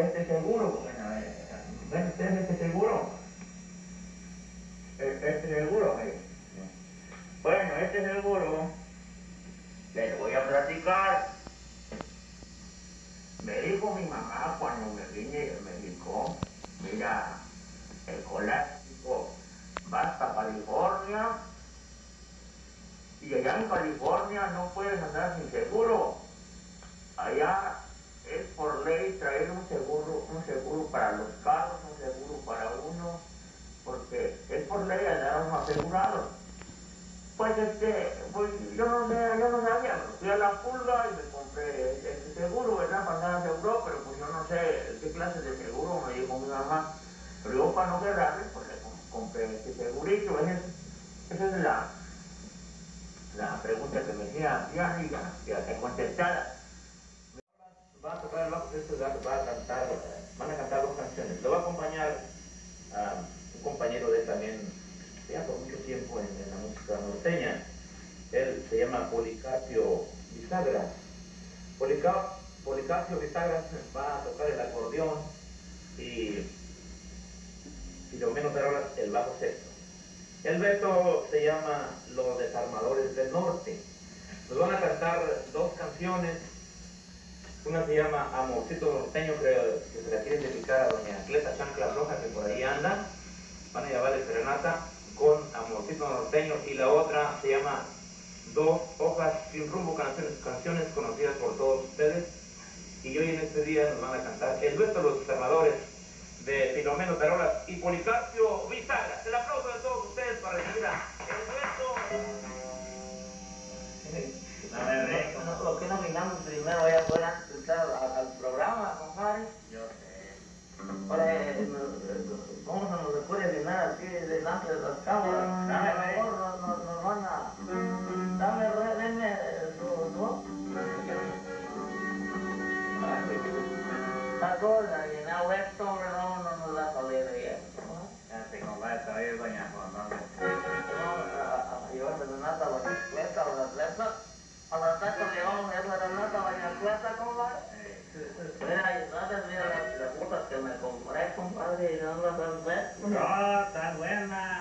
este seguro, bueno, ¿ven este seguro? Este seguro, eh. Bueno, este seguro, les voy a platicar. Me dijo mi mamá cuando me vine de México, mira, el colástico va hasta California y allá en California no puedes andar sin seguro. Allá es por ley traer un seguro, seguro para los carros, un seguro para uno, porque es por ley andar uno asegurado. Pues este, pues yo no yo no sabía, me fui a la pulga y me compré este seguro, ¿verdad? Para asegurado, pero pues yo no sé qué clase de seguro me dijo mi mamá. Pero yo para no quedarme, pues le com- compré este segurito, esa es, es la, la pregunta que me hacía ya, ya, ya te contestada. Va a tocar el bajo de este gato, va a cantar, eh, van a cantar dos canciones. Lo va a acompañar a un compañero de él también, ya por mucho tiempo en, en la norteña. Él se llama Policarpio Bisagra. Polica- Policarpio Bisagra va a tocar el acordeón y Filomeno Perola el bajo sexto. El resto se llama Los Desarmadores del Norte. Nos van a cantar dos canciones. Una se llama Amorcito Norteño, creo que se la quieren dedicar a doña Cleta Chancla Roja, que por ahí anda. Van a llevarle serenata con Amorcito Norteño. Y la otra se llama Dos Hojas Sin Rumbo, canciones, canciones conocidas por todos ustedes. Y hoy en este día nos van a cantar el dueto de los desarmadores de Filomeno Perolas y Policarpio Bisagra. El aplauso de todos ustedes para recibir el dueto. No, ¿Por qué no miramos primero allá afuera las, las botas que me compré, compadre, y no las han visto. No, está buena. Mira,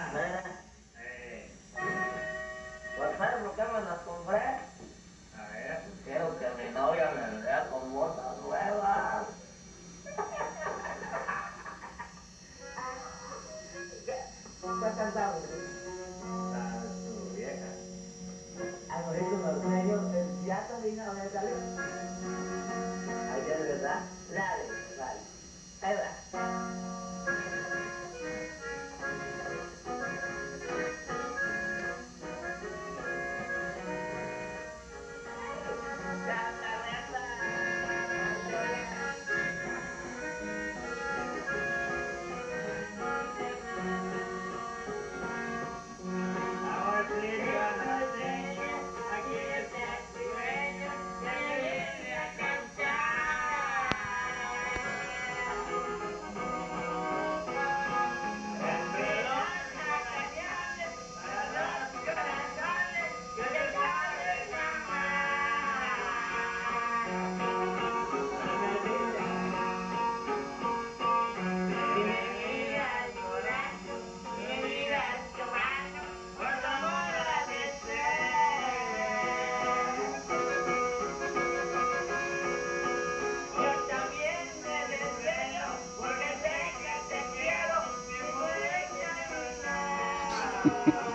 Ha ha ha.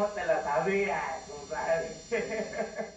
No, te la sabía, compadre.